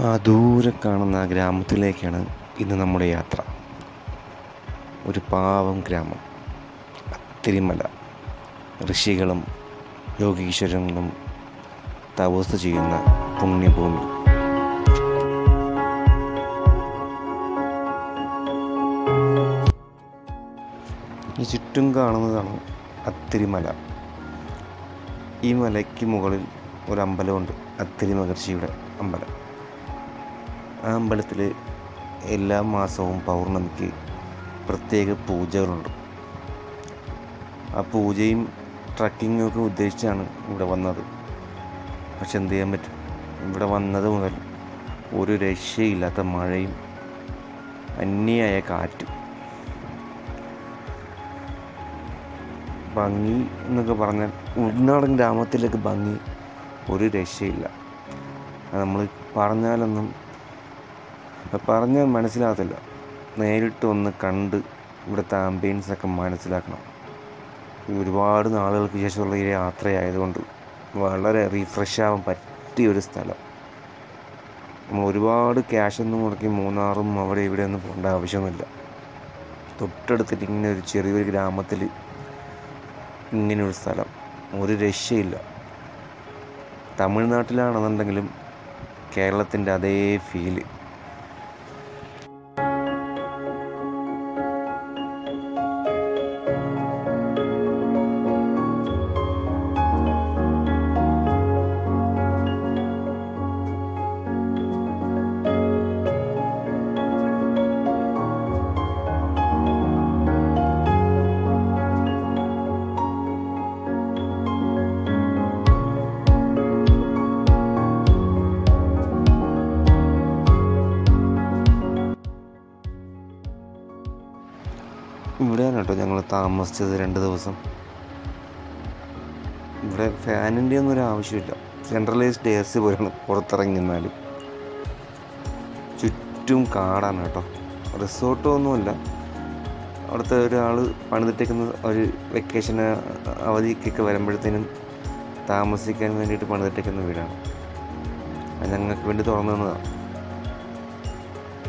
ആ ദൂരെ കാണുന്ന ഗ്രാമത്തിലേക്കാണ് ഇന്ന് നമ്മുടെ യാത്ര. ഒരു പാവം ഗ്രാമം. അത്തിരിമല. ഋഷികളും യോഗീശ്വരങ്ങളും തപസ് ചെയ്യുന്ന പുണ്യഭൂമി. ഈ ചുറ്റും കാണുന്നതാണ് അത്തിരിമല. ഈ മലയ്ക്ക് മുകളിൽ ഒരു അമ്പലമുണ്ട്. അത്തിരി മഹർഷിയുടെ അമ്പലം. ആ അമ്പലത്തിൽ എല്ലാ മാസവും പൗർണമിക്ക് പ്രത്യേക പൂജകളുണ്ട്. ആ പൂജയും ട്രക്കിങ്ങും ഒക്കെ ഉദ്ദേശിച്ചാണ് ഇവിടെ വന്നത്. പക്ഷെ എന്ത് ചെയ്യാൻ പറ്റും? ഇവിടെ വന്നത് മുതൽ ഒരു രക്ഷയില്ലാത്ത മഴയും അന്യായ കാറ്റും. ഭംഗി എന്നൊക്കെ പറഞ്ഞാൽ ഉൾനാടൻ ഗ്രാമത്തിലേക്ക് ഭംഗി ഒരു രക്ഷയില്ല. നമ്മൾ പറഞ്ഞാലൊന്നും പറഞ്ഞാൽ മനസ്സിലാകത്തില്ല. നേരിട്ട് ഒന്ന് കണ്ട് ഇവിടുത്തെ ആംബിയൻസൊക്കെ മനസ്സിലാക്കണം. ഒരുപാട് നാളുകൾക്ക് ശേഷമുള്ള ഈ യാത്രയായതുകൊണ്ട് വളരെ റീഫ്രഷ് ആവാൻ പറ്റിയ ഒരു സ്ഥലം. നമ്മൾ ഒരുപാട് ക്യാഷ് ഒന്നും മുടക്കി മൂന്നാറും അവിടെ ഇവിടെ ഒന്നും പോകേണ്ട ആവശ്യമൊന്നുമില്ല. തൊട്ടടുത്തിട്ട് ഇങ്ങനെ ഒരു ചെറിയൊരു ഗ്രാമത്തിൽ ഇങ്ങനെയൊരു സ്ഥലം. ഒരു രക്ഷയില്ല. തമിഴ്നാട്ടിലാണെന്നുണ്ടെങ്കിലും കേരളത്തിന്റെ അതേ ഫീൽ ഇവിടെയാണ് കേട്ടോ ഞങ്ങൾ താമസിച്ചത് രണ്ട് ദിവസം. ഇവിടെ ഫാനിന്റെ ഒന്നും ഒരു ആവശ്യമില്ല. സെൻട്രലൈസ്ഡ് എ സി പോലെയാണ് പുറത്തിറങ്ങിയെന്നാലും ചുറ്റും കാടാണ് കേട്ടോ റിസോർട്ടോ ഒന്നുമല്ല. അവിടുത്തെ ഒരാൾ പണിതിട്ടേക്കുന്ന ഒരു വെക്കേഷൻ അവധിക്കൊക്കെ വരുമ്പോഴത്തേനും താമസിക്കാൻ വേണ്ടിയിട്ട് പണിതിട്ടേക്കുന്ന വീടാണ്. അത് ഞങ്ങൾക്ക് വേണ്ടി തുറന്നു തന്നതാണ്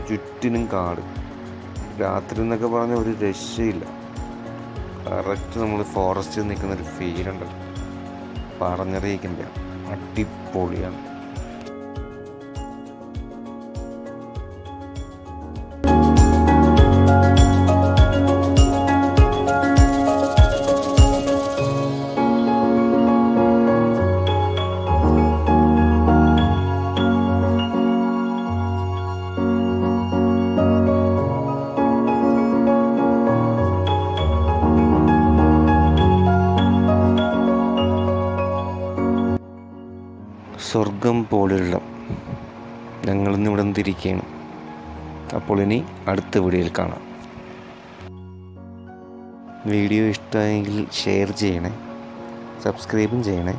ചുറ്റിനും കാട്. രാത്രി എന്നൊക്കെ പറഞ്ഞാൽ ഒരു രക്ഷയില്ല. കറക്റ്റ് നമ്മൾ ഫോറസ്റ്റിൽ നിൽക്കുന്ന ഒരു ഫീലുണ്ടല്ലോ പറഞ്ഞറിയിക്കില്ല അടിപൊളിയാണ്. സ്വർഗം പോലുള്ള ഞങ്ങളിന്ന് ഇവിടെ തിരിക്കുകയാണ് അപ്പോൾ ഇനി അടുത്ത വീഡിയോയിൽ കാണാം. വീഡിയോ ഇഷ്ടമായെങ്കിൽ ഷെയർ ചെയ്യണേ സബ്സ്ക്രൈബും ചെയ്യണേ.